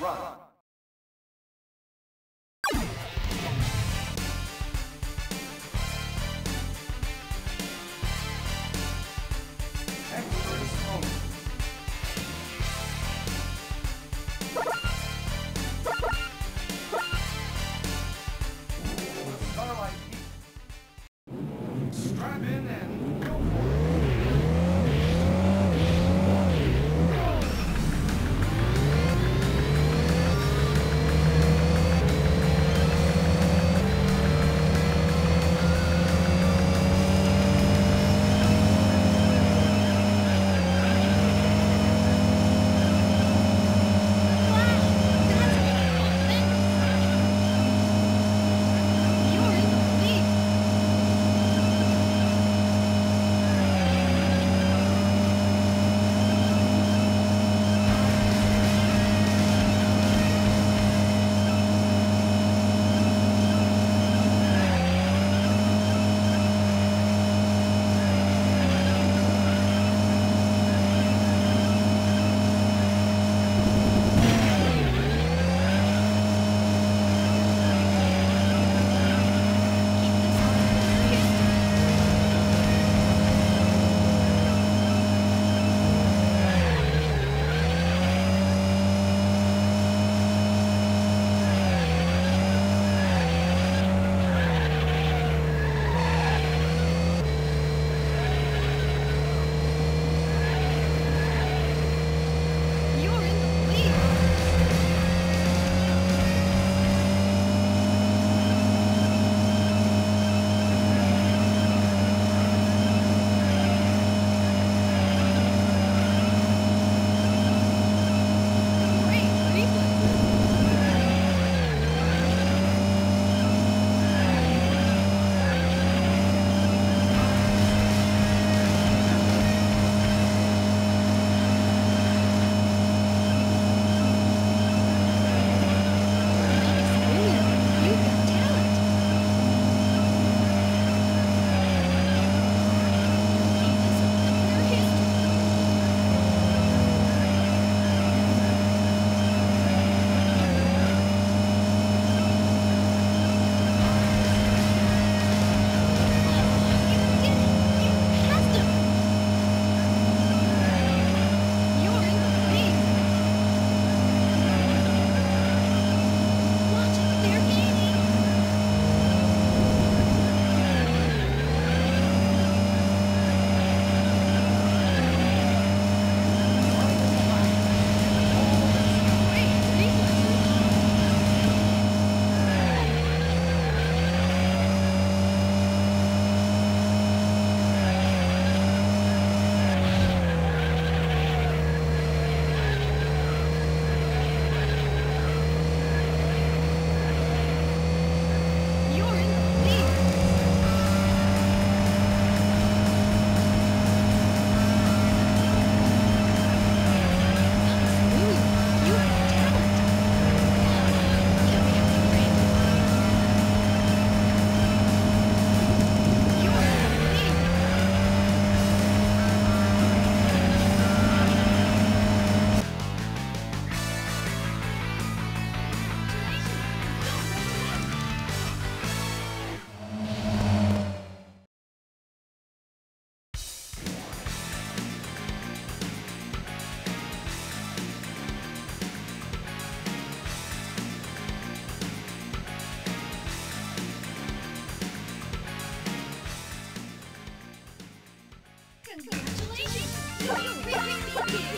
run.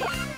Wait!